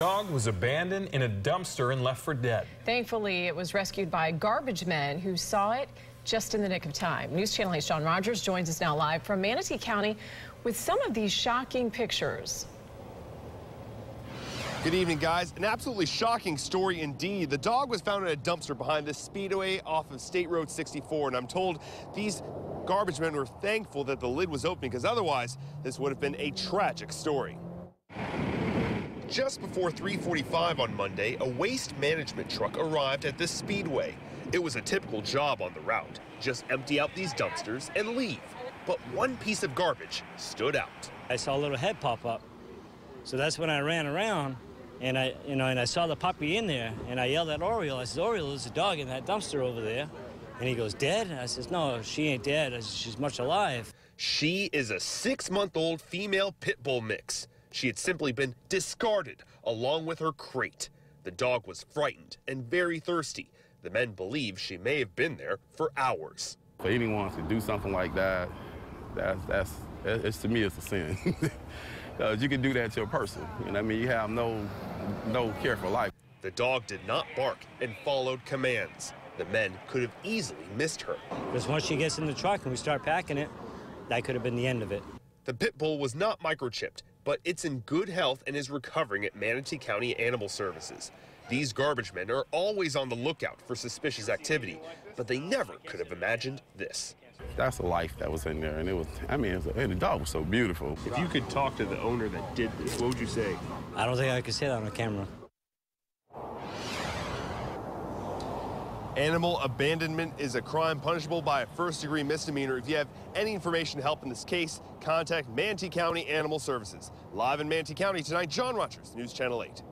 Dog was abandoned in a dumpster and left for dead. Thankfully, it was rescued by garbage men who saw it just in the nick of time. News Channel 8's John Rogers joins us now live from Manatee County with some of these shocking pictures. Good evening, guys. An absolutely shocking story indeed. The dog was found in a dumpster behind the speedway off of State Road 64, and I'm told these garbage men were thankful that the lid was open because otherwise this would have been a tragic story. Just before 345 on Monday, a waste management truck arrived at the speedway. It was a typical job on the route. Just empty out these dumpsters and leave. But one piece of garbage stood out. I saw a little head pop up. So that's when I ran around and I, you know, and I saw the puppy in there and I yelled at Oriole. I said, Oriole, there's a dog in that dumpster over there. And he goes, dead? And I says, no, she ain't dead. Said, She's much alive. She is a six-month-old female pit bull mix. She had simply been discarded along with her crate. The dog was frightened and very thirsty. The men believe she may have been there for hours. For anyone to do something like that, that's, that's, it's, to me, it's a sin. Because uh, you can do that to a person. You know I mean? You have no, no care for life. The dog did not bark and followed commands. The men could have easily missed her. Because once she gets in the truck and we start packing it, that could have been the end of it. The pit bull was not microchipped, but it's in good health and is recovering at Manatee County Animal Services. These garbage men are always on the lookout for suspicious activity, but they never could have imagined this. That's a life that was in there, and it was, I mean, was, the dog was so beautiful. If you could talk to the owner that did this, what would you say? I don't think I could say that on a camera. Animal abandonment is a crime punishable by a first degree misdemeanor. If you have any information to help in this case, contact Manatee County Animal Services. Live in Manatee County tonight, John Rogers, News Channel 8.